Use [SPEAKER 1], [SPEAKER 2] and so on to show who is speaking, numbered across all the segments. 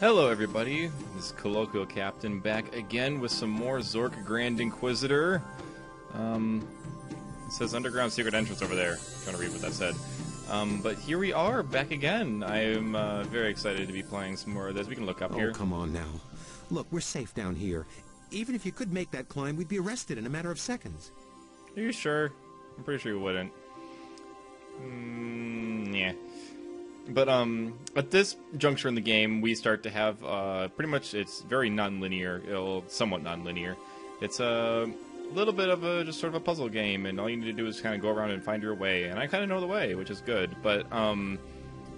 [SPEAKER 1] Hello, everybody. This is Colloquial Captain back again with some more Zork Grand Inquisitor. Um, it says underground secret entrance over there. I'm trying to read what that said. Um, but here we are, back again. I am uh, very excited to be playing some more of this. We can look up
[SPEAKER 2] Oh,
[SPEAKER 1] here.
[SPEAKER 2] come on now. Look, we're safe down here. Even if you could make that climb, we'd be arrested in a matter of seconds.
[SPEAKER 1] Are you sure? I'm pretty sure you wouldn't. Mm, yeah. But um, at this juncture in the game, we start to have uh, pretty much it's very non-linear, well, somewhat non-linear. It's a little bit of a just sort of a puzzle game, and all you need to do is kind of go around and find your way. And I kind of know the way, which is good. But um,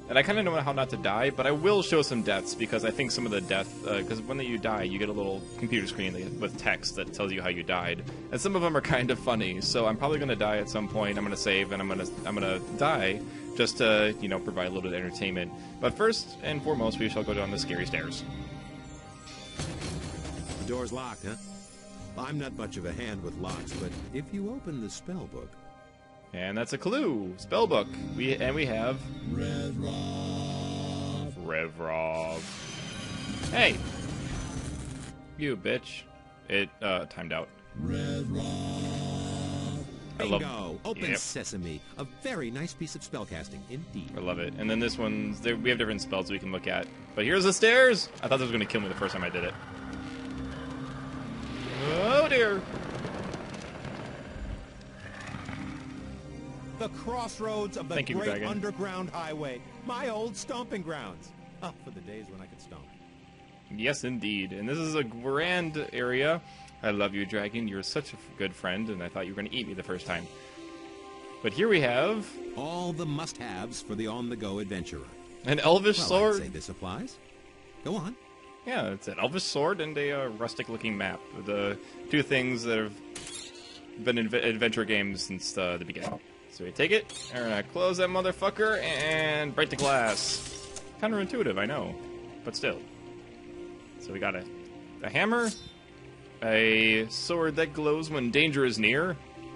[SPEAKER 1] and I kind of know how not to die. But I will show some deaths because I think some of the death because when you die, you get a little computer screen with text that tells you how you died, and some of them are kind of funny. So I'm probably going to die at some point. I'm going to save and I'm going to I'm going to die just to you know provide a little bit of entertainment. But first and foremost, we shall go down the scary stairs.
[SPEAKER 2] The door's locked, huh? I'm not much of a hand with locks, but if you open the spell book,
[SPEAKER 1] And that's a clue. Spellbook. We and we have Rezrov. Hey, you bitch! It uh, timed out.
[SPEAKER 2] Bingo! Open
[SPEAKER 1] Yep.
[SPEAKER 2] sesame. A very nice piece of spellcasting, indeed.
[SPEAKER 1] I love it. And then this one's there. We have different spells we can look at. But here's the stairs. I thought this was going to kill me the first time I did it. Oh dear!
[SPEAKER 3] The crossroads of the
[SPEAKER 1] Thank
[SPEAKER 3] great
[SPEAKER 1] Dragon.
[SPEAKER 3] underground highway. My old stomping grounds. Oh, for the days when I could stomp.
[SPEAKER 1] Yes, indeed. And this is a grand area. I love you, Dragon. You're such a good friend, and I thought you were going to eat me the first time. But here we have
[SPEAKER 2] All the must-haves for the on-the-go adventurer.
[SPEAKER 1] an elvish
[SPEAKER 2] Well,
[SPEAKER 1] sword.
[SPEAKER 2] I'd say this applies. Go on.
[SPEAKER 1] Yeah, it's an elvish sword and a uh, rustic-looking map. The two things that have been in adventure games since uh, the beginning. So we take it, and we're gonna close that motherfucker and break the glass. Counterintuitive, I know, but still. So we got a, a hammer, a sword that glows when danger is near.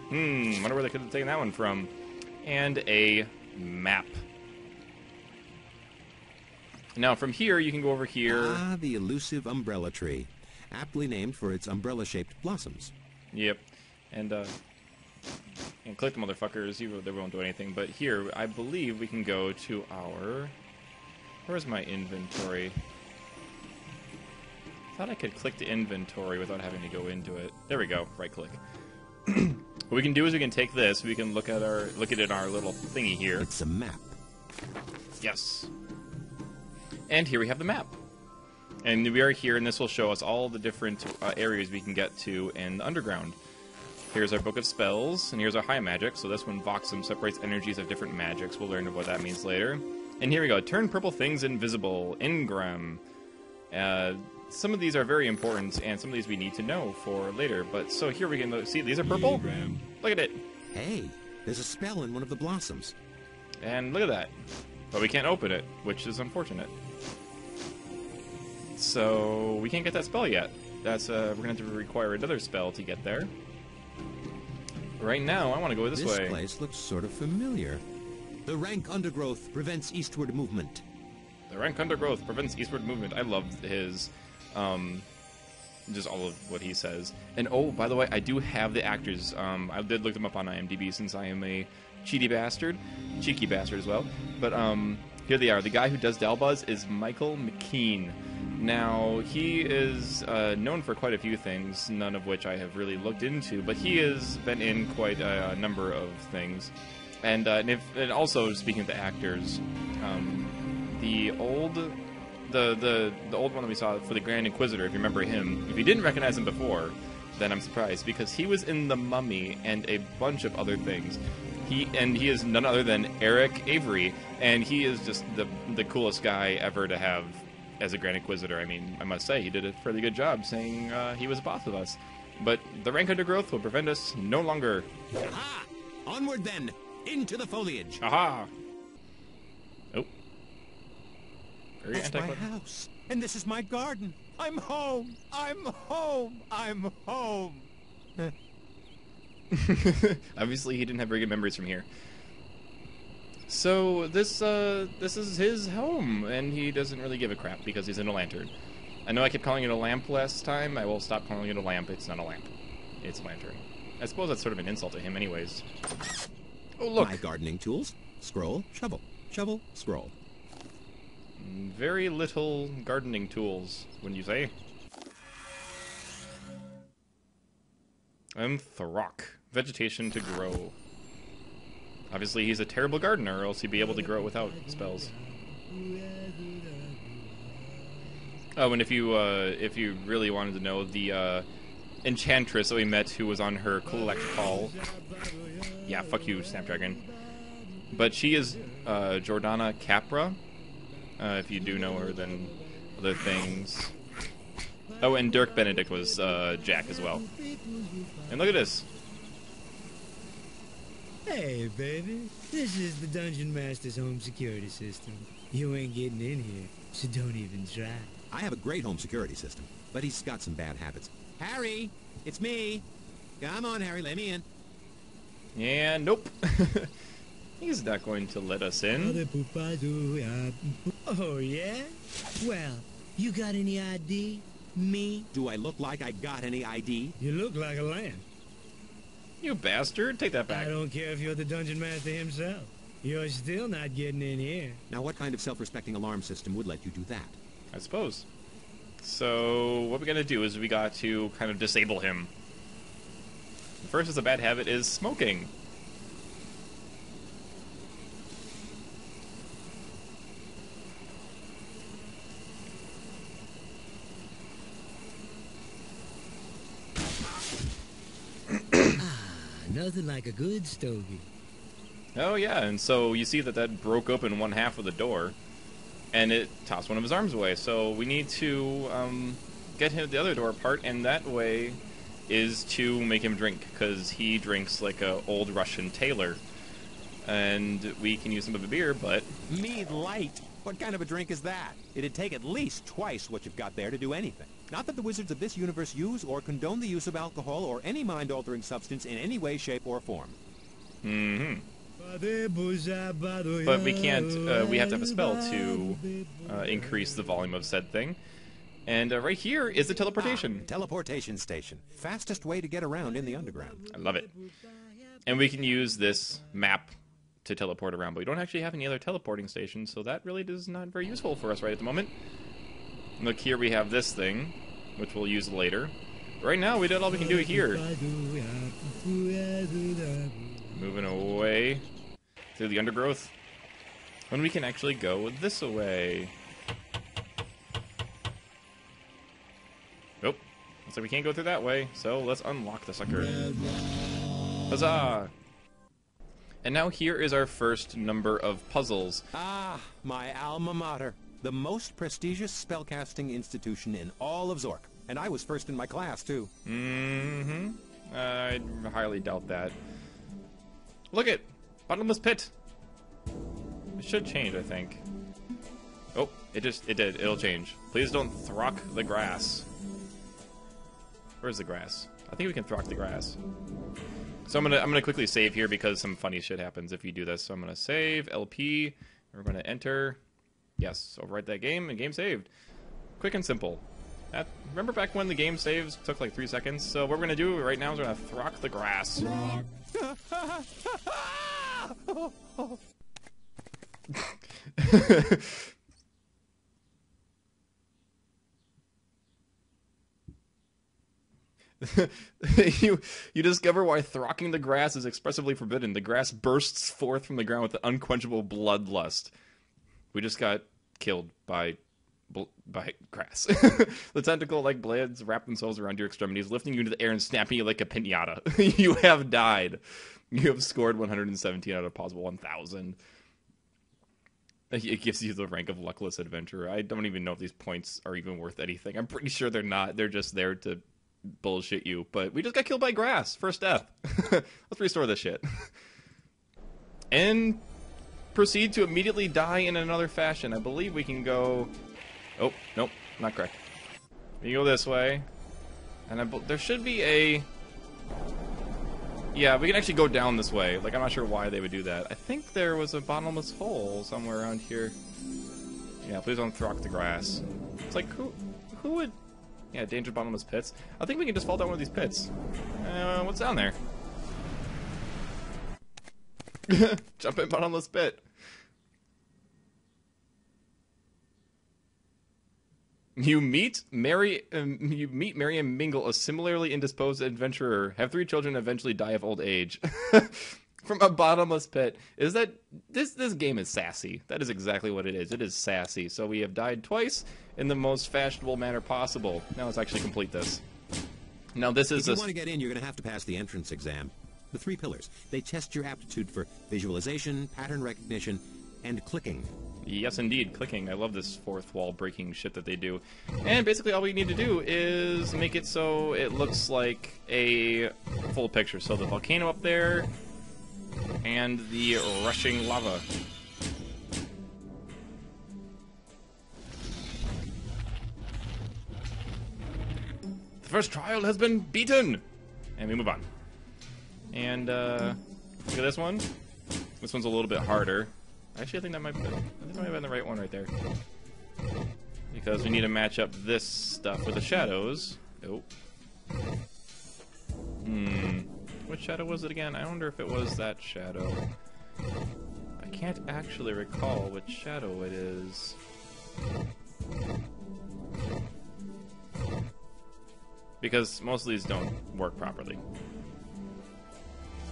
[SPEAKER 1] Hmm, wonder where they could have taken that one from. And a map. Now from here, you can go over here.
[SPEAKER 2] Ah, the elusive umbrella tree. Aptly named for its umbrella-shaped blossoms.
[SPEAKER 1] Yep. And uh and click the motherfuckers, you they won't do anything. But here, I believe we can go to our Where's my inventory? I thought I could click the inventory without having to go into it. There we go, right click. what we can do is we can take this, we can look at our look at it in our little thingy here.
[SPEAKER 2] It's a map.
[SPEAKER 1] Yes. And here we have the map. And we are here, and this will show us all the different uh, areas we can get to in the underground. Here's our book of spells, and here's our high magic. So this one, Voxam, separates energies of different magics. We'll learn what that means later. And here we go. Turn purple things invisible. Igram. Uh, some of these are very important, and some of these we need to know for later. But so here we can see these are purple. Look at it,
[SPEAKER 2] Hey, there's a spell in one of the blossoms.
[SPEAKER 1] and look at that. But we can't open it, which is unfortunate. So we can't get that spell yet. That's uh, we're gonna have to require another spell to get there. Right now, I want to go this, way.
[SPEAKER 2] This place looks sort of familiar. The rank undergrowth prevents eastward movement.
[SPEAKER 1] The rank undergrowth prevents eastward movement. I love his, um, just all of what he says. And oh, by the way, I do have the actors. Um, I did look them up on IMDb since I am a cheaty bastard, cheeky bastard as well. But um, here they are. The guy who does Dalboz is Michael McKean. Now he is uh, known for quite a few things, none of which I have really looked into. But he has been in quite a, number of things. And, uh, and, if, and also speaking of the actors, um, the old the, the the old one that we saw for the Grand Inquisitor, if you remember him, if you didn't recognize him before, then I'm surprised because he was in The Mummy and a bunch of other things. He and he is none other than Erick Avari, and he is just the the coolest guy ever to have as a Grand Inquisitor. I mean, I must say he did a fairly good job saying uh, he was a boss of us. But the rank undergrowth will prevent us no longer.
[SPEAKER 2] Aha! Onward then! Into the foliage!
[SPEAKER 1] Aha! Oh. Very
[SPEAKER 3] That's my house. And this is my garden. I'm home. I'm home. I'm home.
[SPEAKER 1] Obviously, he didn't have very good memories from here. So this uh, this is his home, and he doesn't really give a crap because he's in a lantern. I know I kept calling it a lamp last time. I will stop calling it a lamp. It's not a lamp. It's a lantern. I suppose that's sort of an insult to him, anyways. Oh look,
[SPEAKER 2] My gardening tools. Scroll, shovel. Shovel, scroll.
[SPEAKER 1] Very little gardening tools, wouldn't you say? And Throck. Vegetation to grow. Obviously, he's a terrible gardener, or else he'd be able to grow it without spells. Oh, and if you uh, if you really wanted to know, the uh, enchantress that we met, who was on her collect call. Yeah, fuck you, Snapdragon. But she is uh, Jordana Capra. Uh, if you do know her, then other things. Oh, and Dirk Benedict was uh, Jack as well. And look at this.
[SPEAKER 4] Hey, baby. This is the Dungeon Master's home security system. You ain't getting in here, so don't even try.
[SPEAKER 2] I have a great home security system, but he's got some bad habits. Harry, it's me. Come on, Harry, let me in.
[SPEAKER 1] And nope. He's not going to let us in.
[SPEAKER 4] Oh, yeah? Well, you got any ID? Me?
[SPEAKER 2] Do I look like I got any ID?
[SPEAKER 4] You look like a lamb.
[SPEAKER 1] You bastard. Take that back.
[SPEAKER 4] I don't care if you're the Dungeon Master himself. You're still not getting in here.
[SPEAKER 2] Now, what kind of self-respecting alarm system would let you do that?
[SPEAKER 1] I suppose. So what we're going to do is we got to kind of disable him. First is a bad habit is smoking.
[SPEAKER 4] Nothing like a good stogie.
[SPEAKER 1] Oh yeah, and so you see that that broke open one half of the door, and it tossed one of his arms away. So we need to um, get him the other door apart, and that way is to make him drink because he drinks like a old Russian tailor, and we can use some of the beer, but
[SPEAKER 2] Mead light. What kind of a drink is that? It'd take at least twice what you've got there to do anything. Not that the wizards of this universe use or condone the use of alcohol or any mind-altering substance in any way, shape, or form.
[SPEAKER 1] hmm
[SPEAKER 4] But
[SPEAKER 1] But we can't. Uh, we have to have a spell to uh, increase the volume of said thing. And uh, right here is the teleportation.
[SPEAKER 2] Teleportation station. Fastest way to get around in the underground.
[SPEAKER 1] I love it. And we can use this map to teleport around, but we don't actually have any other teleporting stations, so that really is not very useful for us right at the moment. Look here, we have this thing, which we'll use later. Right now, we did all we can do here. Moving away through the undergrowth. When we can actually go this way. Nope. Like we can't go through that way, so let's unlock the sucker. Huzzah! And now here is our first number of puzzles.
[SPEAKER 2] Ah, my alma mater. The most prestigious spellcasting institution in all of Zork. And I was first in my class, too.
[SPEAKER 1] Mm-hmm. I highly doubt that. Look it! Bottomless pit! It should change, I think. Oh, it just, it did. It'll change. Please don't throck the grass. Where's the grass? I think we can throck the grass. So I'm gonna, I'm gonna quickly save here because some funny shit happens if you do this. So I'm gonna save LP. We're gonna enter. Yes, overwrite that game and game saved. Quick and simple. That, remember back when the game saves took like three seconds? So what we're gonna do right now is we're gonna throck the grass. you you discover why throcking the grass is expressively forbidden. The grass bursts forth from the ground with unquenchable bloodlust. We just got killed by by grass. the tentacle like blades wrap themselves around your extremities, lifting you into the air and snapping you like a pinata. you have died. You have scored 117 out of possible 1,000. It gives you the rank of luckless adventurer. I don't even know if these points are even worth anything. I'm pretty sure they're not. They're just there to bullshit you. But we just got killed by grass. First death. Let's restore this shit. and proceed to immediately die in another fashion. I believe we can go. Oh, nope, not correct. We go this way. And I, there should be a. Yeah, we can actually go down this way. Like, I'm not sure why they would do that. I think there was a bottomless hole somewhere around here. Yeah, please don't throck the grass. It's like, who who would... Yeah, danger bottomless pits. I think we can just fall down one of these pits. Uh, what's down there? Jump in bottomless pit. You meet Mary. Um, you meet Mary and Mingle, a similarly indisposed adventurer. Have three children. Eventually die of old age. From a bottomless pit. Is that this? This game is sassy. That is exactly what it is. It is sassy. So we have died twice in the most fashionable manner possible. Now let's actually complete this. Now this is
[SPEAKER 2] If you
[SPEAKER 1] a
[SPEAKER 2] want to get in, you're going to have to pass the entrance exam. The three pillars. They test your aptitude for visualization, pattern recognition, and clicking.
[SPEAKER 1] Yes, indeed, clicking. I love this fourth wall breaking shit that they do. And basically, all we need to do is make it so it looks like a full picture. So the volcano up there, and the rushing lava. The first trial has been beaten! And we move on. And, uh, look at this one. This one's a little bit harder. Actually, I think that might be, I think that might have been the right one right there. Because we need to match up this stuff with the shadows. Oh. Hmm. Which shadow was it again? I wonder if it was that shadow. I can't actually recall which shadow it is. Because most of these don't work properly.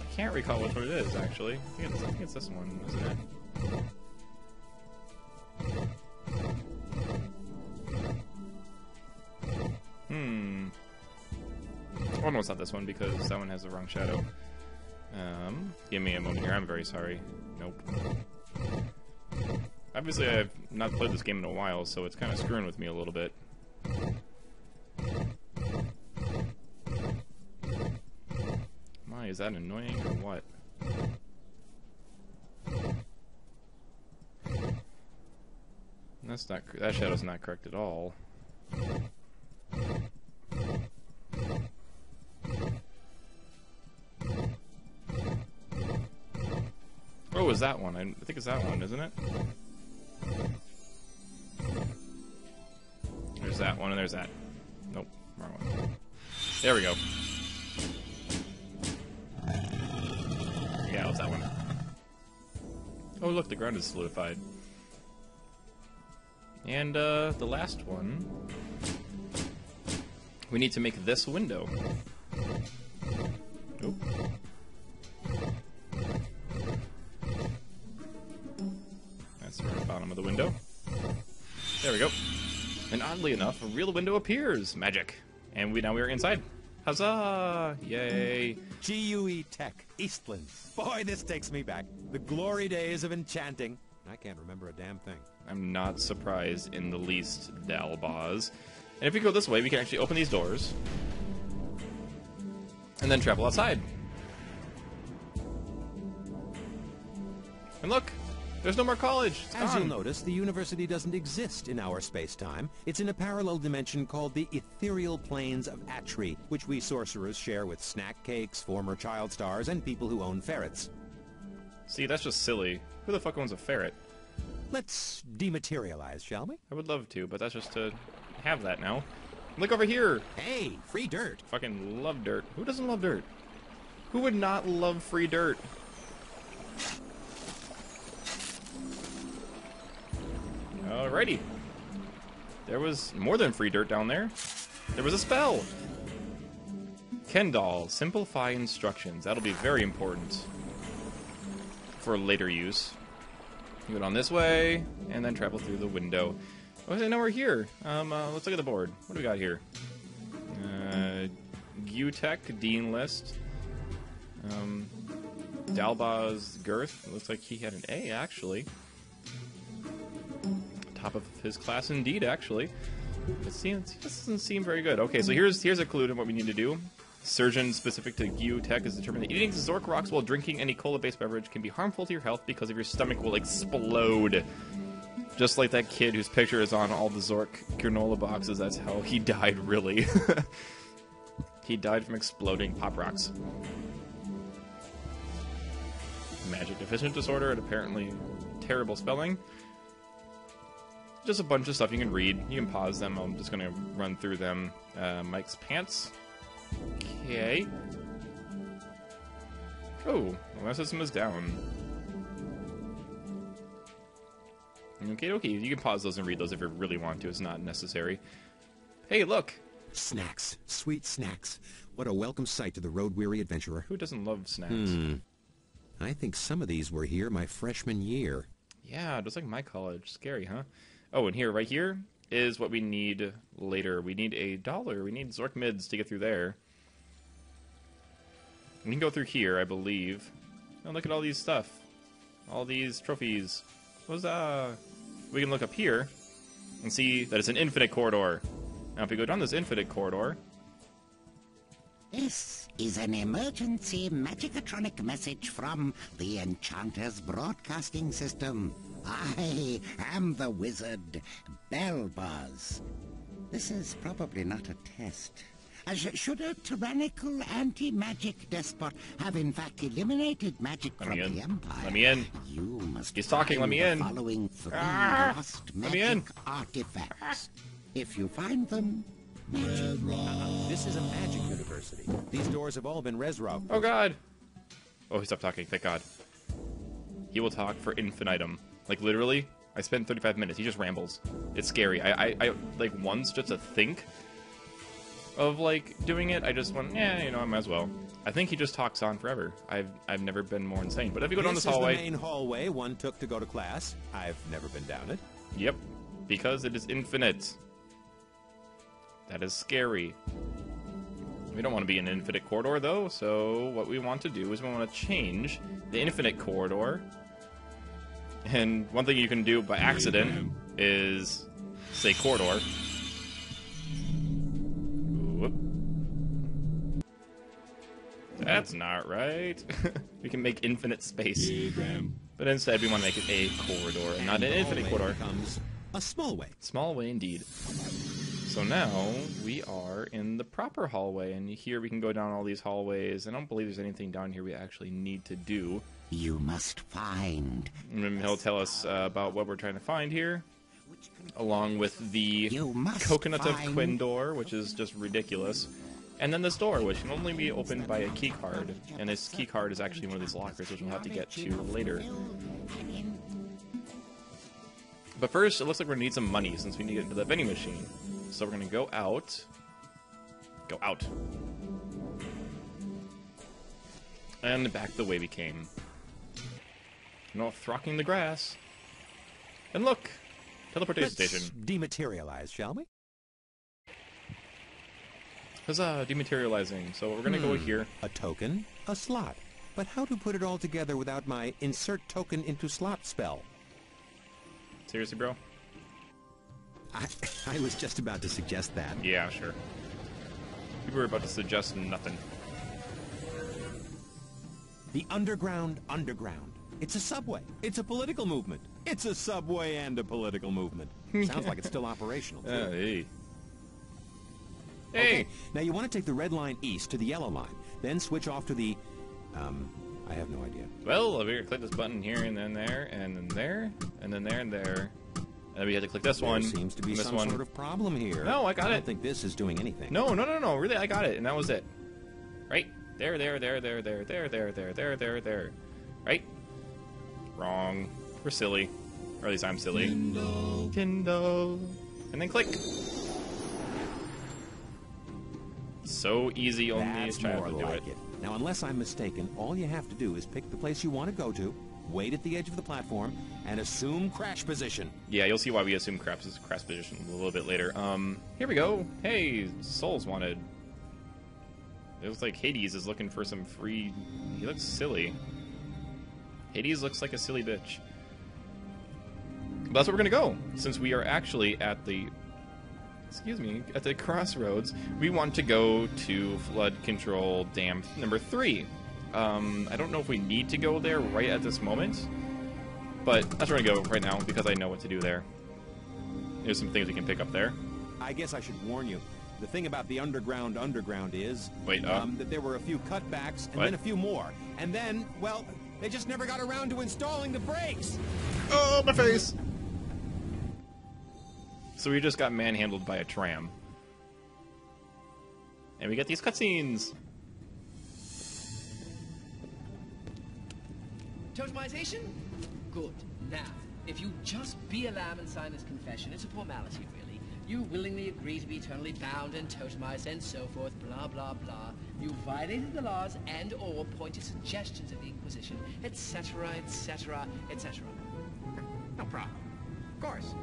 [SPEAKER 1] I can't recall which one it is, actually. I think it's, I think it's this one, isn't it? Hmm. Oh no, it's not this one because that one has the wrong shadow. Um, give me a moment here. I'm very sorry. Nope. Obviously, I've not played this game in a while, so it's kind of screwing with me a little bit. My, is that annoying or what? That's not. That shadow's not correct at all. Oh, is that one? I think it's that one, isn't it? There's that one, and there's that. Nope, wrong one. There we go. Yeah, it's that one. Oh, look, the ground is solidified. And uh, the last one, we need to make this window. Nope. That's the bottom of the window. There we go. And oddly enough, a real window appears. Magic. And we now we are inside. Huzzah! Yay!
[SPEAKER 2] GUE Tech, Eastland. Boy, this takes me back. The glory days of enchanting. I can't remember a damn thing.
[SPEAKER 1] I'm not surprised in the least, Dalboz. And if we go this way, we can actually open these doors. And then travel outside. And look! There's no more college! It's
[SPEAKER 2] As
[SPEAKER 1] gone.
[SPEAKER 2] you'll notice, the university doesn't exist in our space-time. It's in a parallel dimension called the ethereal planes of Atrii, which we sorcerers share with snack cakes, former child stars, and people who own ferrets.
[SPEAKER 1] See, that's just silly. Who the fuck owns a ferret?
[SPEAKER 2] Let's dematerialize, shall we?
[SPEAKER 1] I would love to, but that's just to have that now. Look over here!
[SPEAKER 2] Hey, free dirt.
[SPEAKER 1] Fucking love dirt. Who doesn't love dirt? Who would not love free dirt? Alrighty. There was more than free dirt down there. There was a spell. Kendall, simplify instructions. That'll be very important for later use. Go on this way, and then travel through the window. Okay, now we're here. Um, uh, let's look at the board. What do we got here? Uh, GUE Tech, Dean List. Um, Dalboz Gurth. Looks like he had an A, actually. Top of his class, indeed, actually. It seems it doesn't seem very good. Okay, so here's here's a clue to what we need to do. Surgeon specific to GUE Tech is determined that eating Zork rocks while drinking any cola-based beverage can be harmful to your health because of your stomach will explode. Just like that kid whose picture is on all the Zork granola boxes, that's how he died, really. he died from exploding pop rocks. magic deficient disorder and apparently terrible spelling. Just a bunch of stuff you can read. You can pause them. I'm just gonna run through them. Uh, Mike's pants. Okay. Oh, my system is down. Okay, okay. You can pause those and read those if you really want to. It's not necessary. Hey, look.
[SPEAKER 2] Snacks. Sweet snacks. What a welcome sight to the road-weary adventurer.
[SPEAKER 1] Who doesn't love snacks?
[SPEAKER 2] Hmm. I think some of these were here my freshman year.
[SPEAKER 1] Yeah, just like my college. Scary, huh? Oh, and here, right here, is what we need later. We need a dollar. We need zorkmids to get through there. We can go through here, I believe. Oh, look at all these stuff. All these trophies. What's uh we can look up here and see that it's an infinite corridor. Now if we go down this infinite corridor,
[SPEAKER 5] This is an emergency magicatronic message from the Enchanter's broadcasting system. I am the wizard, Belboz. This is probably not a test. Should a tyrannical anti-magic despot have in fact eliminated magic
[SPEAKER 1] Let
[SPEAKER 5] from
[SPEAKER 1] me in.
[SPEAKER 5] the Empire,
[SPEAKER 1] Let me in.
[SPEAKER 5] you must
[SPEAKER 1] He's talking, let
[SPEAKER 5] find
[SPEAKER 1] me
[SPEAKER 5] the
[SPEAKER 1] in.
[SPEAKER 5] following three
[SPEAKER 1] Ah,
[SPEAKER 5] lost
[SPEAKER 1] let me
[SPEAKER 5] magic
[SPEAKER 1] in.
[SPEAKER 5] artifacts. If you find them, magic.
[SPEAKER 2] This is a magic university. These doors have all been Resro.
[SPEAKER 1] Oh god! Oh, he stopped talking, thank god. He will talk for infinitum. Like, literally, I spent 35 minutes, he just rambles. It's scary. I, I, I like, once, just to think of, like, doing it, I just went, yeah, you know, I might as well. I think he just talks on forever. I've, I've never been more insane. But if you go down this
[SPEAKER 2] is
[SPEAKER 1] hallway...
[SPEAKER 2] the main hallway one took to go to class. I've never been down it.
[SPEAKER 1] Yep, because it is infinite. That is scary. We don't want to be in an infinite corridor, though, so what we want to do is we want to change the infinite corridor. And one thing you can do by accident is say corridor. Whoop. That's not right. we can make infinite space. But instead, we want to make it a corridor and not an infinite corridor.
[SPEAKER 2] becomes a small way.
[SPEAKER 1] Small way indeed. So now we are in the proper hallway, and here we can go down all these hallways. I don't believe there's anything down here we actually need to do.
[SPEAKER 5] You must find.
[SPEAKER 1] And he'll tell us uh, about what we're trying to find here, along with the Coconut of Quindor, which is just ridiculous. And then this door, which can only be opened by a key card. And this key card is actually one of these lockers, which we'll have to get to later. But first, it looks like we're gonna need some money since we need to get into the vending machine. So we're gonna go out. Go out. And back the way we came. No throcking the grass. And look! Teleportation
[SPEAKER 2] Let's
[SPEAKER 1] station.
[SPEAKER 2] dematerialize, shall we?
[SPEAKER 1] Huzzah, dematerializing. So we're gonna go
[SPEAKER 2] Hmm.
[SPEAKER 1] here.
[SPEAKER 2] A token, a slot. But how to put it all together without my insert token into slot spell?
[SPEAKER 1] Seriously, bro?
[SPEAKER 2] I, I was just about to suggest that.
[SPEAKER 1] Yeah, sure. People were about to suggest nothing.
[SPEAKER 2] The underground underground. It's a subway. It's a political movement. It's a subway and a political movement. Sounds like it's still operational. too.
[SPEAKER 1] Uh, hey. Hey!
[SPEAKER 2] Okay, now you want to take the red line east to the yellow line, then switch off to the, um, I have no idea.
[SPEAKER 1] Well, we're gonna click this button here and then there and then there and then there and there. And then we had to click this
[SPEAKER 2] There
[SPEAKER 1] one.
[SPEAKER 2] seems to be
[SPEAKER 1] this
[SPEAKER 2] some
[SPEAKER 1] one.
[SPEAKER 2] sort of problem here.
[SPEAKER 1] No, I got
[SPEAKER 2] I
[SPEAKER 1] it.
[SPEAKER 2] don't think this is doing anything.
[SPEAKER 1] No, no, no, no. Really, I got it, and that was it. Right there, there, there, there, there, there, there, there, there, there, there. Right? Wrong. We're silly, or at least I'm silly. Kindle. Kindle. And then click. So easy, only
[SPEAKER 2] That's
[SPEAKER 1] child
[SPEAKER 2] more
[SPEAKER 1] do
[SPEAKER 2] like
[SPEAKER 1] it.
[SPEAKER 2] it. Now, unless I'm mistaken, all you have to do is pick the place you want to go to, wait at the edge of the platform, and assume crash position.
[SPEAKER 1] Yeah, you'll see why we assume crash, is craps position a little bit later. Um, here we go. Hey, souls wanted. It looks like Hades is looking for some free. He looks silly. Hades looks like a silly bitch. But that's where we're gonna go, since we are actually at the. Excuse me, at the crossroads. We want to go to flood control dam number three. Um, I don't know if we need to go there right at this moment. But that's where I go right now because I know what to do there. There's some things we can pick up there.
[SPEAKER 2] I guess I should warn you. The thing about the underground underground is
[SPEAKER 1] Wait, uh?
[SPEAKER 2] um, that there were a few cutbacks and
[SPEAKER 1] What?
[SPEAKER 2] then a few more. And then, well, They just never got around to installing the brakes.
[SPEAKER 1] Oh, my face! So we just got manhandled by a tram. And we get these cutscenes.
[SPEAKER 6] Totemization? Good. Now, if you just be a lamb and sign this confession, it's a formality, really. You willingly agree to be eternally bound and totemized and so forth, blah, blah, blah. You violated the laws and or pointed suggestions of the Inquisition, etc., etc., etc.
[SPEAKER 7] No problem. Of course.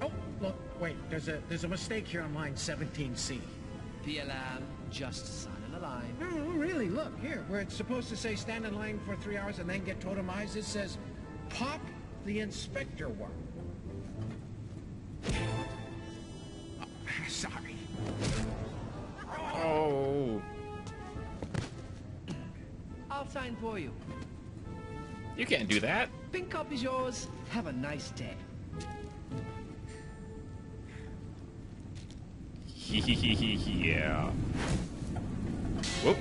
[SPEAKER 7] Oh, look, wait, there's a there's a mistake here on line 17C.
[SPEAKER 6] Be a lamb, just sign in the line.
[SPEAKER 7] No, no, really, look, here, where it's supposed to say stand in line for three hours and then get totemized, it says pop the inspector one.
[SPEAKER 6] I'll for you.
[SPEAKER 1] You can't do that.
[SPEAKER 6] Pink cup is yours. Have a nice day.
[SPEAKER 1] yeah. Whoop.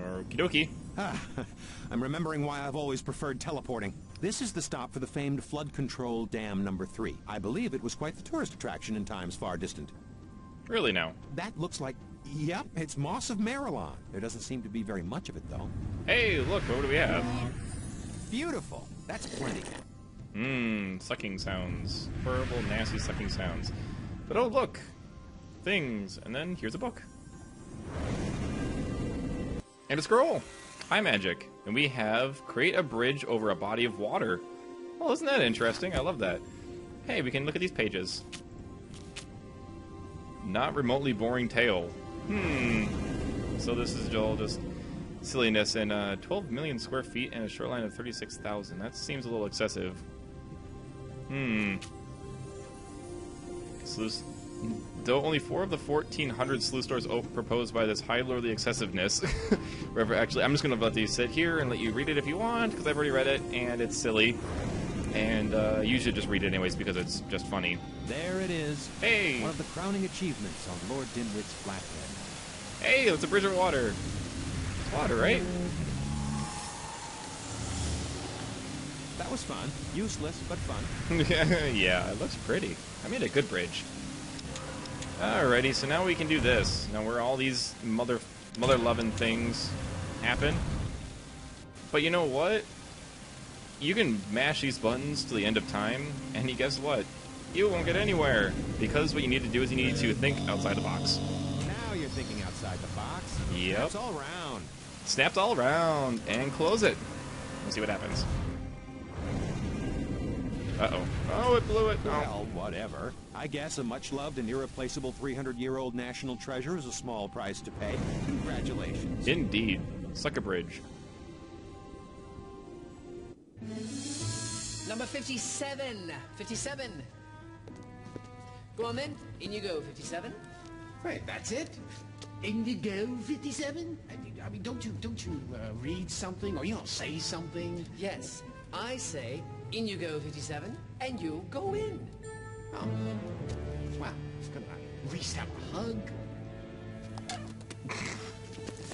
[SPEAKER 1] Okie dokie.
[SPEAKER 2] Ah, I'm remembering why I've always preferred teleporting. This is the stop for the famed flood control dam number three. I believe it was quite the tourist attraction in times far distant.
[SPEAKER 1] Really now.
[SPEAKER 2] That looks like... Yep, it's Moss of Mareilon. There doesn't seem to be very much of it, though.
[SPEAKER 1] Hey, look, what do we have?
[SPEAKER 2] Beautiful. That's plenty.
[SPEAKER 1] Mmm, sucking sounds. Horrible, nasty sucking sounds. But oh, look! Things. And then here's a book. And a scroll! Hi, Magic. And we have create a bridge over a body of water. Well, isn't that interesting? I love that. Hey, we can look at these pages. Not remotely boring tale. Hmm. So this is all just silliness and uh, 12 million square feet and a shoreline of 36,000. That seems a little excessive. Hmm. Sluice. Though only four of the 1,400 sluice doors proposed by this high lordly excessiveness. Actually, I'm just going to let these sit here and let you read it if you want, because I've already read it, and it's silly. And uh, you should just read it anyways, because it's just funny.
[SPEAKER 2] There it is.
[SPEAKER 1] Hey!
[SPEAKER 2] One of the crowning achievements on Lord Dimwit's flathead.
[SPEAKER 1] Hey, it's a bridge of water. It's water, right?
[SPEAKER 2] That was fun. Useless, but fun.
[SPEAKER 1] yeah, it looks pretty. I made a good bridge. Alrighty, so now we can do this. Now where all these mother mother loving things happen. But you know what? You can mash these buttons to the end of time, and you guess what? You won't get anywhere. Because what you need to do is you need to think outside the box.
[SPEAKER 2] Now you're thinking outside the box.
[SPEAKER 1] Yep.
[SPEAKER 2] That's all round.
[SPEAKER 1] Snapped all around and close it. Let's see what happens. Uh-oh. Oh, it blew it. Oh.
[SPEAKER 2] Well, whatever. I guess a much-loved and irreplaceable 300-year-old national treasure is a small price to pay. Congratulations.
[SPEAKER 1] Indeed. Suck a bridge.
[SPEAKER 6] Number 57. 57. Go on then. In you go, 57.
[SPEAKER 7] Wait, that's it? Indigo 57? I mean, I mean, don't you don't you uh, read something or you know say something?
[SPEAKER 6] Yes, I say, in you go, 57, and you go in.
[SPEAKER 7] Oh, well, could I at least have a hug?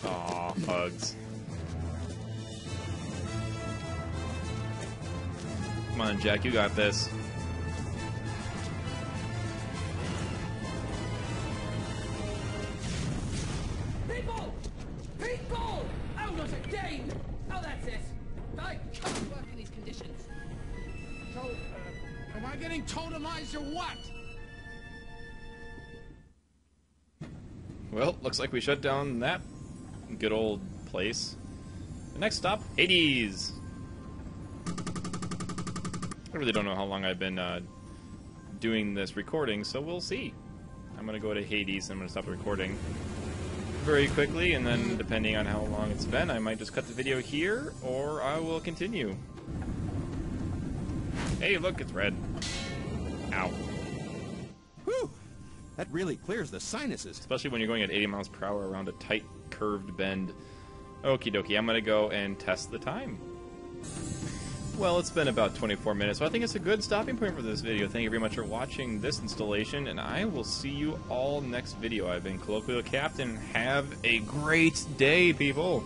[SPEAKER 1] Aw, hugs. Come on, Jack, you got this.
[SPEAKER 6] People! People! Oh, not again! Oh, that's it. I can't work in these conditions.
[SPEAKER 7] So, uh, am I getting totemized or what?
[SPEAKER 1] Well, looks like we shut down that good old place. The next stop, Hades. I really don't know how long I've been uh, doing this recording, so we'll see. I'm gonna go to Hades and I'm gonna stop the recording very quickly, and then depending on how long it's been, I might just cut the video here, or I will continue. Hey, look, it's red. Ow.
[SPEAKER 2] Whew! That really clears the sinuses.
[SPEAKER 1] especially when you're going at 80 miles per hour around a tight curved bend. Okie dokie, I'm gonna go and test the time. Well, it's been about 24 minutes, so I think it's a good stopping point for this video. Thank you very much for watching this installation, and I will see you all next video. I've been Colloquial Captain. Have a great day, people!